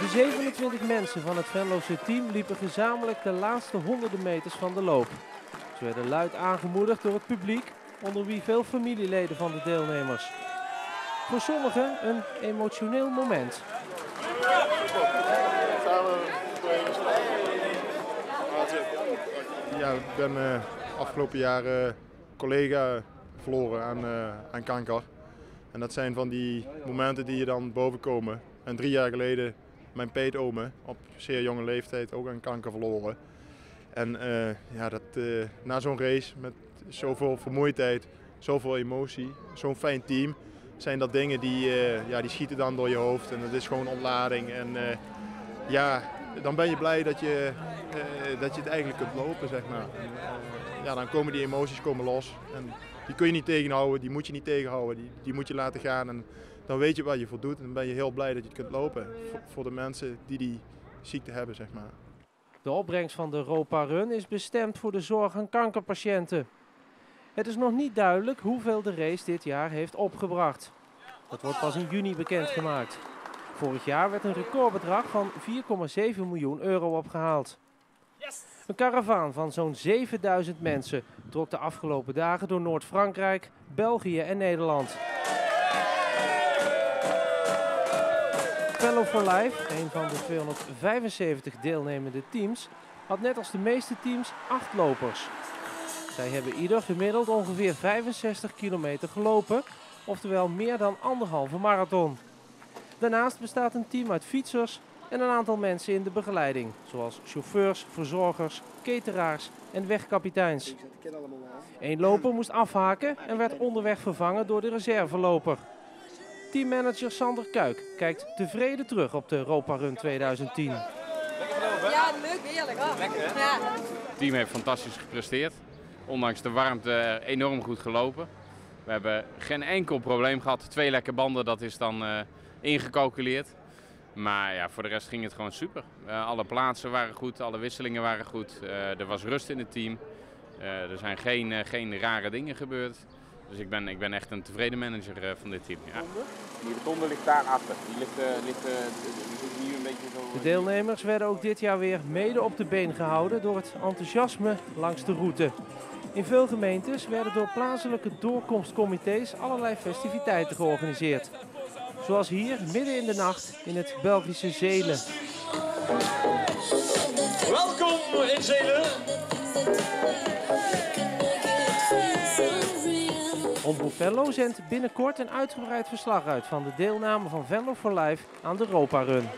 De 27 mensen van het Venlose team liepen gezamenlijk de laatste honderden meters van de loop. Ze werden luid aangemoedigd door het publiek, onder wie veel familieleden van de deelnemers. Voor sommigen een emotioneel moment. Ja, ik ben uh, afgelopen jaar uh, collega verloren aan, uh, aan kanker. En dat zijn van die momenten die je dan bovenkomen. En drie jaar geleden mijn peetome op zeer jonge leeftijd ook aan kanker verloren. En ja, dat, na zo'n race met zoveel vermoeidheid, zoveel emotie, zo'n fijn team, zijn dat dingen die, ja, die schieten dan door je hoofd. En dat is gewoon ontlading. En ja, dan ben je blij dat je, dat je het eigenlijk kunt lopen, zeg maar. En, ja, dan komen die emoties komen los. En die kun je niet tegenhouden, die moet je niet tegenhouden, die, die moet je laten gaan. En dan weet je wat je voor doet en dan ben je heel blij dat je het kunt lopen. Voor, voor de mensen die die ziekte hebben, zeg maar. De opbrengst van de Europa Run is bestemd voor de zorg aan kankerpatiënten. Het is nog niet duidelijk hoeveel de race dit jaar heeft opgebracht. Dat wordt pas in juni bekendgemaakt. Vorig jaar werd een recordbedrag van 4,7 miljoen euro opgehaald. Een karavaan van zo'n 7000 mensen trok de afgelopen dagen door Noord-Frankrijk, België en Nederland. For Life, een van de 275 deelnemende teams, had net als de meeste teams acht lopers. Zij hebben ieder gemiddeld ongeveer 65 kilometer gelopen, oftewel meer dan anderhalve marathon. Daarnaast bestaat een team uit fietsers en een aantal mensen in de begeleiding, zoals chauffeurs, verzorgers, cateraars en wegkapiteins. Eén loper moest afhaken en werd onderweg vervangen door de reserveloper. Teammanager Sander Kuik kijkt tevreden terug op de Europa Run 2010. Ja, leuk, heerlijk. Hoor. Lekker hè? Ja. Het team heeft fantastisch gepresteerd. Ondanks de warmte enorm goed gelopen. We hebben geen enkel probleem gehad. Twee lekke banden, dat is dan uh, ingecalculeerd. Maar ja, voor de rest ging het gewoon super. Uh, alle plaatsen waren goed, alle wisselingen waren goed. Uh, er was rust in het team. Uh, er zijn geen, geen rare dingen gebeurd. Dus ik ben, ik ben echt een tevreden manager van dit team. Ja. Die rotonde ligt daar achter. Die ligt, ligt, die zit hier een beetje zo... De deelnemers werden ook dit jaar weer mede op de been gehouden door het enthousiasme langs de route. In veel gemeentes werden door plaatselijke doorkomstcomité's allerlei festiviteiten georganiseerd. Zoals hier, midden in de nacht, in het Belgische Zelen. Welkom in Zelen! Omroep Venlo zendt binnenkort een uitgebreid verslag uit van de deelname van Venlo for Life aan de Europa Run.